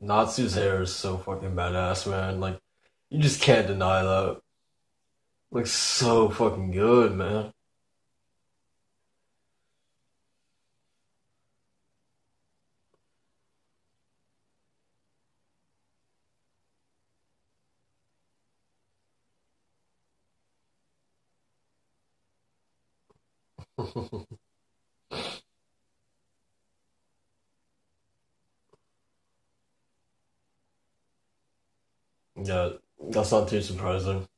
Natsu's hair is so fucking badass, man. Like, you just can't deny that. Looks so fucking good, man. Yeah, that's not too surprising.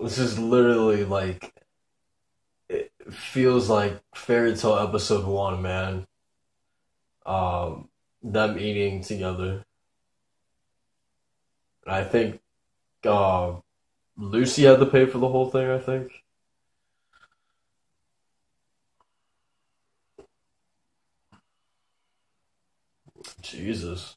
This is literally like it feels like Fairy Tail episode one, man. Um, them eating together. I think uh, Lucy had to pay for the whole thing. I think. Jesus.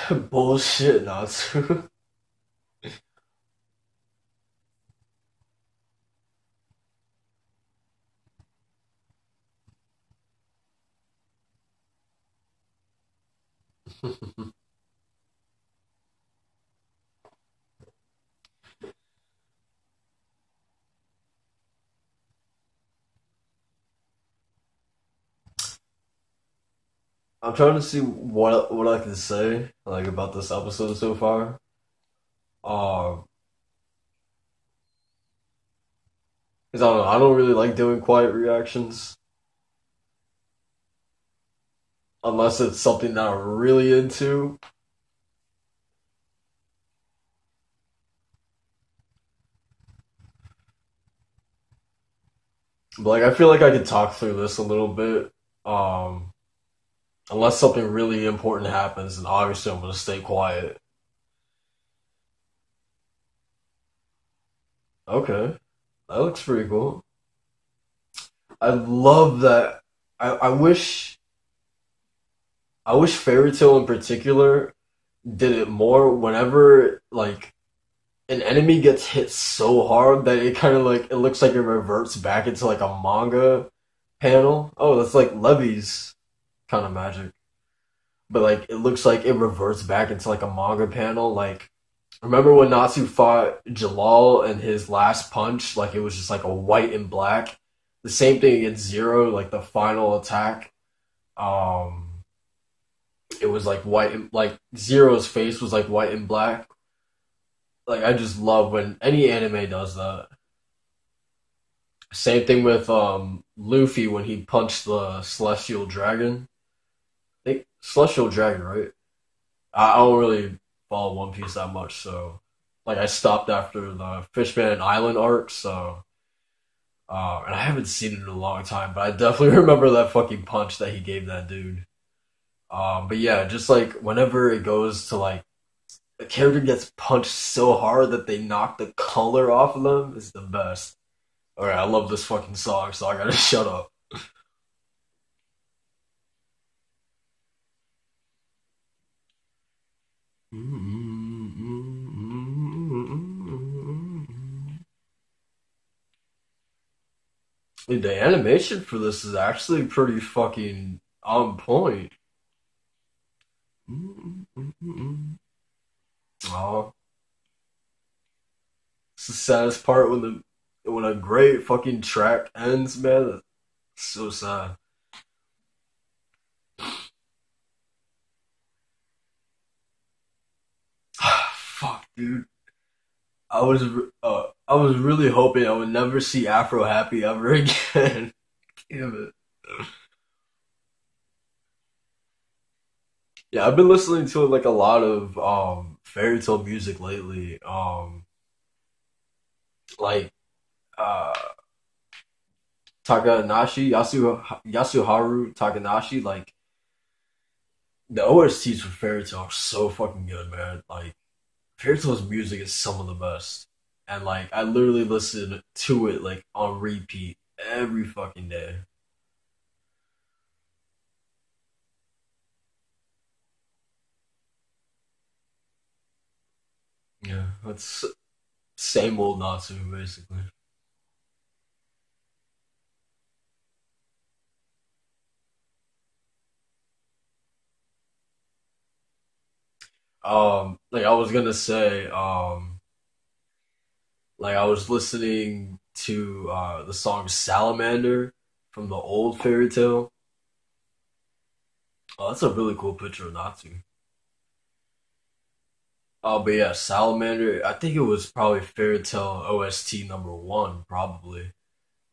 Bullshit, Natsu. I'm trying to see what what I can say like about this episode so far. Um, 'cause I don't know, I don't really like doing quiet reactions unless it's something that I'm really into. But like I feel like I could talk through this a little bit. Um, unless something really important happens, and obviously I'm gonna stay quiet. Okay, that looks pretty cool. I love that. I, I wish I wish Fairy Tail in particular did it more whenever like an enemy gets hit so hard that it kind of like it looks like it reverts back into like a manga panel. Oh, that's like Levy's kind of magic. But like it looks like it reverts back into like a manga panel. Like remember when Natsu fought Jellal and his last punch, like it was just like a white and black. The same thing against Zero, like the final attack. Um it was like white and like Zero's face was like white and black. Like I just love when any anime does that. Same thing with um Luffy when he punched the Celestial Dragon. Think Celestial Dragon, right? I, I don't really follow One Piece that much, so like I stopped after the Fishman Island arc, so uh, and I haven't seen it in a long time, but I definitely remember that fucking punch that he gave that dude. Um, but yeah, just like whenever it goes to like a character gets punched so hard that they knock the color off of them is the best. Alright, I love this fucking song, so I gotta shut up. The animation for this is actually pretty fucking on point. Oh, it's the saddest part when the when a great fucking track ends, man. It's so sad. Fuck, dude. I was uh, I was really hoping I would never see Afro Happy ever again. Damn it. Yeah, I've been listening to like a lot of um Fairy Tail music lately. Um like uh Takanashi, Yasu Yasuharu Takanashi, like the OSTs for Fairy Tail are so fucking good, man. Like Tail's music is some of the best. And like I literally listen to it like on repeat every fucking day. Yeah, that's same old Natsu basically. Um, like I was gonna say, um, like I was listening to uh the song Salamander from the old Fairy Tail. Oh, that's a really cool picture of Natsu. Oh, but yeah, Salamander. I think it was probably Fairy Tail OST number one, probably.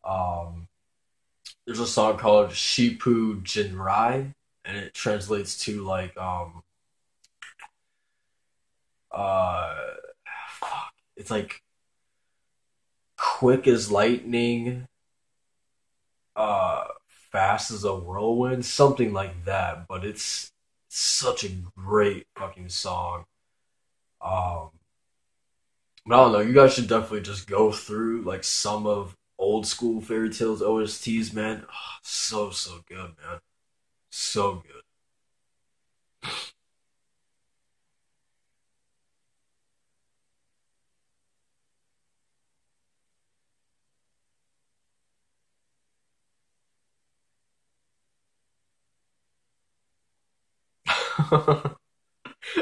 Um, there's a song called Shippu Jinrai, and it translates to like um uh fuck. It's like quick as lightning, uh fast as a whirlwind, something like that. But it's such a great fucking song. Um, but I don't know. You guys should definitely just go through like some of old school Fairy Tail's OSTs, man. Ah, so so good, man. So good.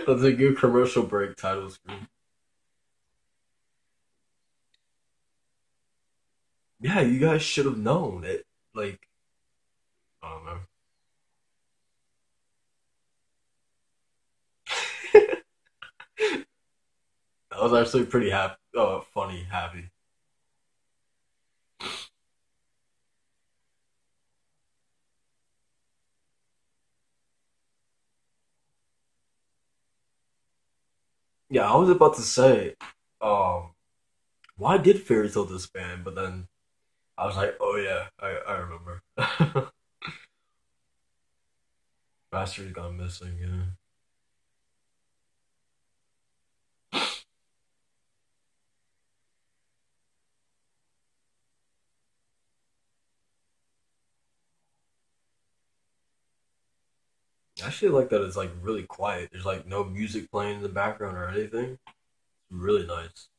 That's a good commercial break title screen. Yeah, you guys should have known it. Like, I don't know. That was actually pretty happy. Oh, funny, happy. Yeah, I was about to say, um, why did Fairy Tail disband? But then I was like, oh yeah, I I remember. Bastard's gone missing. Yeah. I actually like that it's like really quiet. There's like no music playing in the background or anything. It's really nice.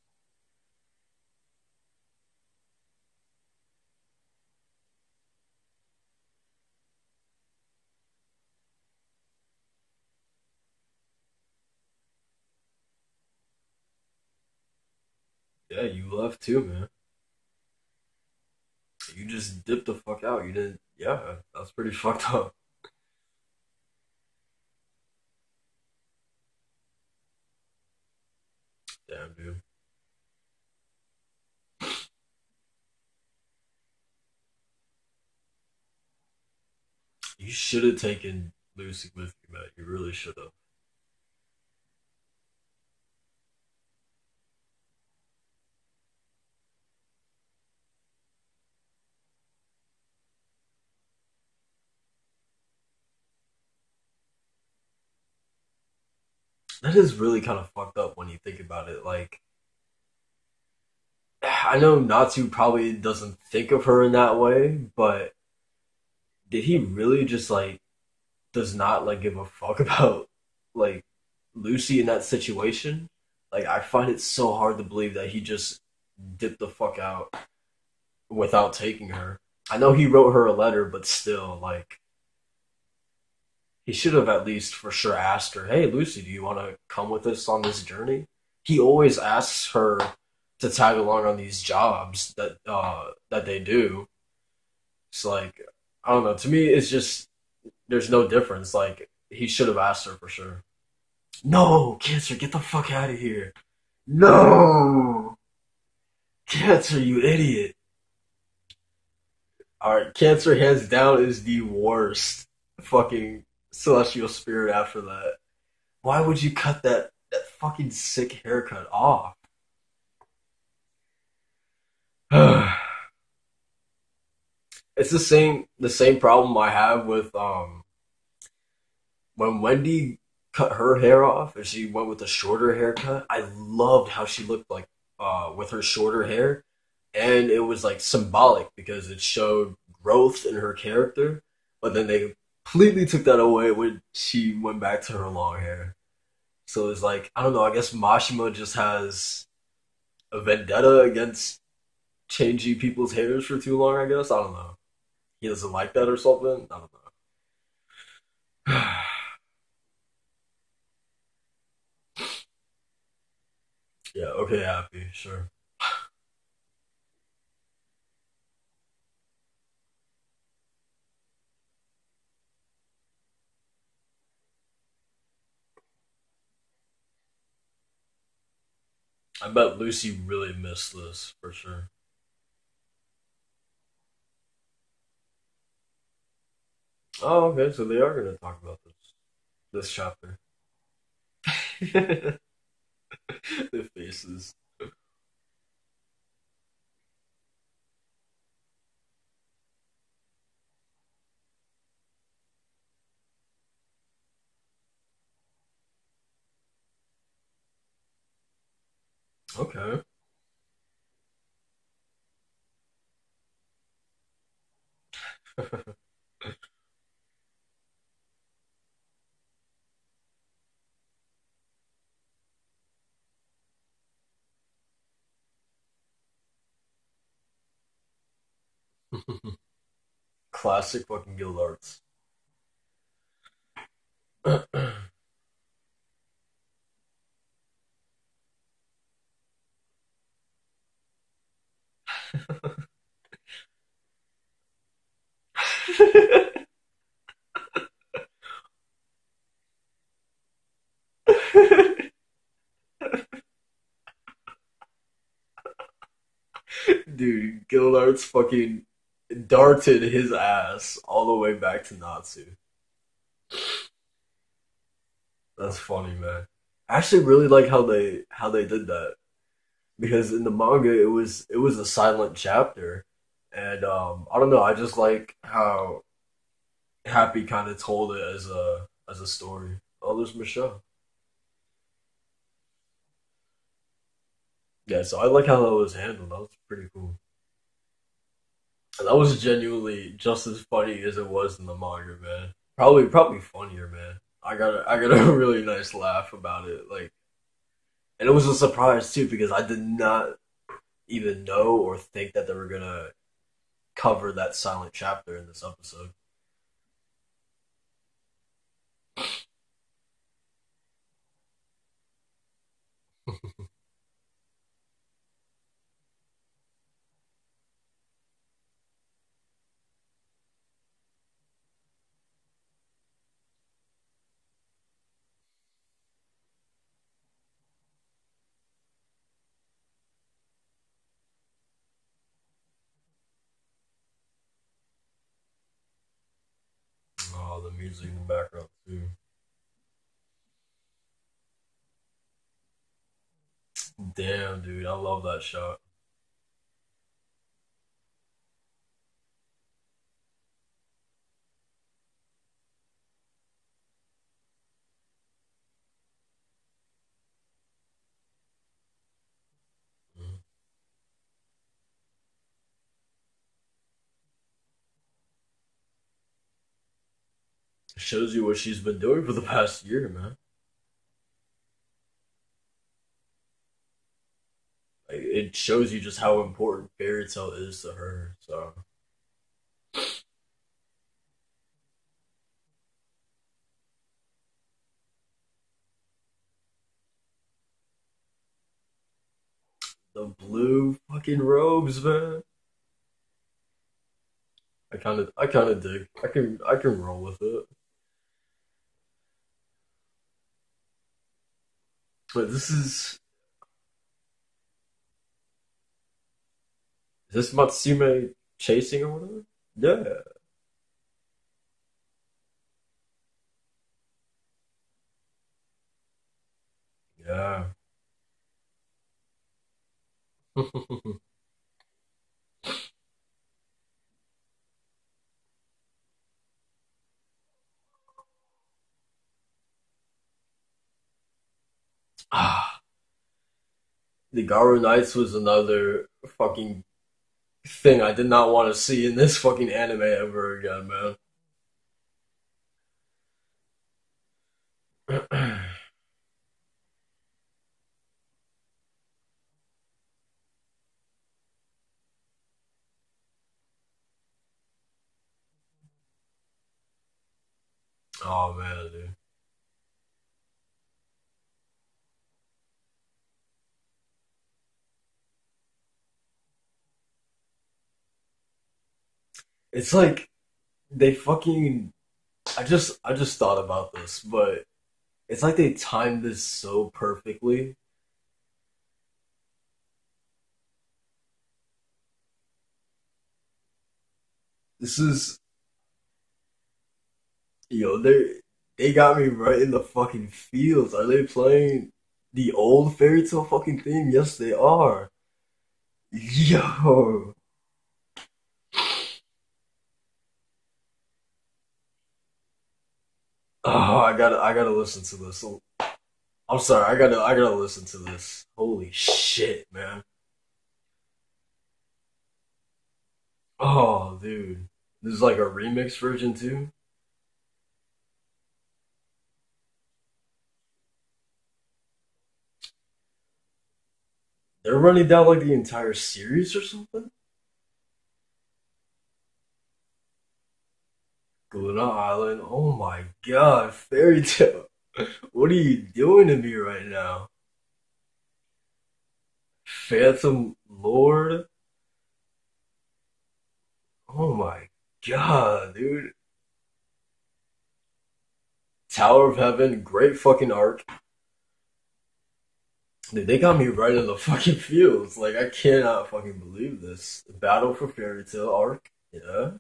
Yeah, you left too, man. You just dipped the fuck out. You didn't. Yeah, that's pretty fucked up. You should have taken Lucy with you, man. You really should have. That is really kind of fucked up when you think about it. Like, I know Natsu probably doesn't think of her in that way, but did he really just like does not like give a fuck about like Lucy in that situation? Like, I find it so hard to believe that he just dipped the fuck out without taking her. I know he wrote her a letter, but still, like, he should have at least for sure asked her, "Hey, Lucy, do you want to come with us on this journey?" He always asks her to tag along on these jobs that uh, that they do. It's like I don't know. To me, it's just there's no difference. Like he should have asked her for sure. No, cancer, get the fuck out of here. No, cancer, you idiot. All right, cancer hands down is the worst fucking celestial spirit after that. Why would you cut that that fucking sick haircut off? it's the same the same problem I have with um when Wendy cut her hair off and she went with a shorter haircut. I loved how she looked like uh with her shorter hair and it was like symbolic because it showed growth in her character. But then they completely took that away when she went back to her long hair. So it's like I don't know. I guess Mashima just has a vendetta against changing people's hairs for too long. I guess I don't know. He doesn't like that or something. I don't know. yeah. Okay. Happy. Sure. I bet Lucy really missed this for sure. Oh, okay. So they are going to talk about this this chapter. the faces. Okay. Classic fucking Gildarts. Dude, Gildarts fucking darted his ass all the way back to Natsu. That's funny, man. I actually really like how they how they did that because in the manga it was it was a silent chapter, and um, I don't know. I just like how Happy kind of told it as a as a story. Oh, there's Michelle. Yeah, so I like how that was handled. That was pretty cool. That was genuinely just as funny as it was in the manga, man. Probably, probably funnier, man. I got a, I got a really nice laugh about it, like, and it was a surprise too because I did not even know or think that they were gonna cover that silent chapter in this episode. Background too. Damn, dude, I love that shot. Shows you what she's been doing for the past year, man. Like, it shows you just how important Fairy Tail is to her. So. the blue fucking robes, man. I kind of, I kind of dig. I can, I can roll with it. But this is, is this Matsume chasing or whatever? Yeah, yeah. Ah. the Garou Knights was another fucking thing I did not want to see in this fucking anime ever again, man. Oh man, dude. It's like they fucking. I just, I just thought about this, but it's like they timed this so perfectly. This is, yo, they they got me right in the fucking fields. Are they playing the old Fairy Tail fucking theme? Yes, they are. Yo. Oh, I gotta, I gotta listen to this. I'm sorry, I gotta, I gotta listen to this. Holy shit, man. Oh, dude, this is like a remix version too. They're running down like the entire series or something. Luna Island. Oh my god, Fairy Tail. What are you doing to me right now? Phantom Lord? Oh my god, dude. Tower of Heaven, great fucking arc. Dude, they got me right in the fucking fields. Like, I cannot fucking believe this. Battle for Fairy Tail arc. Yeah.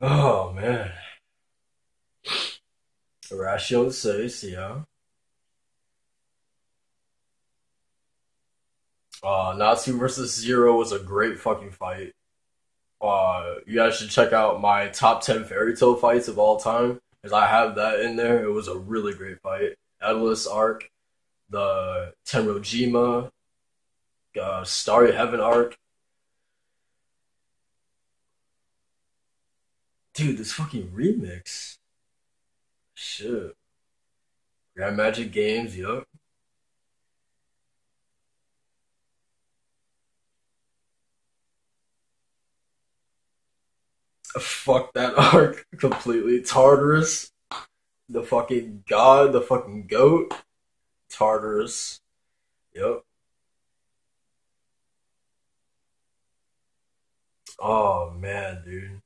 Oh, man. Ratio 6, yeah. Uh, Natsu versus Zero was a great fucking fight. Uh, you guys should check out my top 10 Fairy Tail fights of all time, because I have that in there. It was a really great fight. Edolas Arc, the Tenrojima, uh, Starry Heaven Arc. Dude, this fucking remix. Shit. Grand Magic Games, yup. Fuck that arc completely. Tartarus, the fucking god, the fucking goat. Tartarus. Yep. Oh man, dude.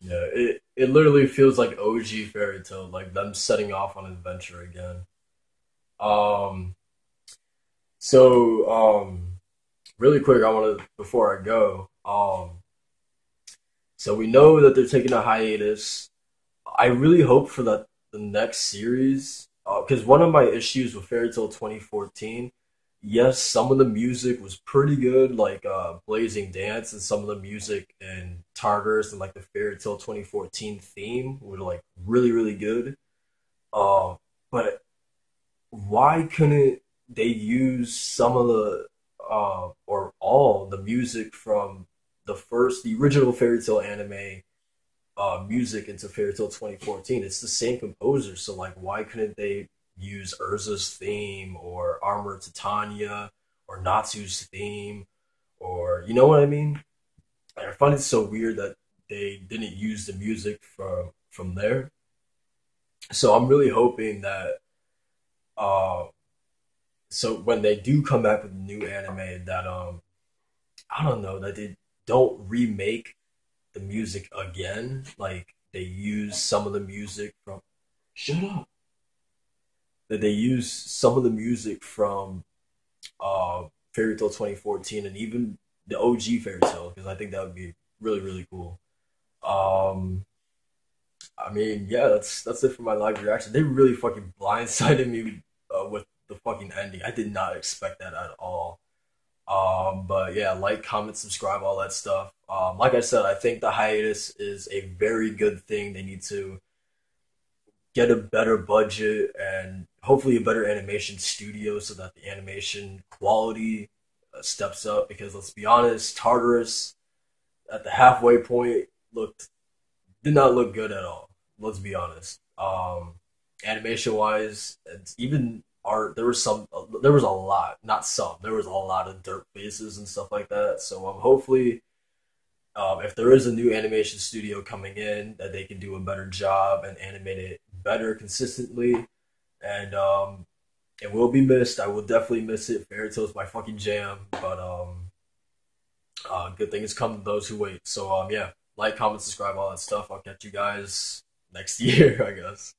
Yeah, it it literally feels like OG Fairy Tail, like them setting off on an adventure again. Um, so um, really quick, I want to before I go, um, so we know that they're taking a hiatus. I really hope for that the next series, because one of my issues with Fairy Tail 2014 yes, some of the music was pretty good, like uh, Blazing Dance, and some of the music in Tartarus and like the Fairy Tail 2014 theme were like really, really good. Uh, but why couldn't they use some of the uh, or all the music from the first, the original Fairy Tail anime uh, music into Fairy Tail 2014? It's the same composer, so like, why couldn't they use Erza's theme or Armor Titania or Natsu's theme or you know what I mean? I find it so weird that they didn't use the music from from there. So I'm really hoping that uh so when they do come back with new anime that um I don't know that they don't remake the music again like they use some of the music from shut up that they use some of the music from uh Fairy Tail 2014 and even the OG Fairy Tail because I think that would be really really cool. Um, I mean, yeah, that's that's it for my live reaction. They really fucking blindsided me uh, with the fucking ending. I did not expect that at all. Um, but yeah, like, comment, subscribe, all that stuff. Um, like I said, I think the hiatus is a very good thing. They need to get a better budget and hopefully a better animation studio so that the animation quality uh, steps up. Because let's be honest, Tartarus at the halfway point looked did not look good at all. Let's be honest. Um, animation wise, even art, there was some, there was a lot, not some, there was a lot of dirt faces and stuff like that. So um, hopefully, um, if there is a new animation studio coming in, that they can do a better job and animate it better consistently. And um, it will be missed. I will definitely miss it. Fairy is my fucking jam, but um, uh, good things come to those who wait. So um, yeah, like, comment, subscribe, all that stuff. I'll catch you guys next year, I guess.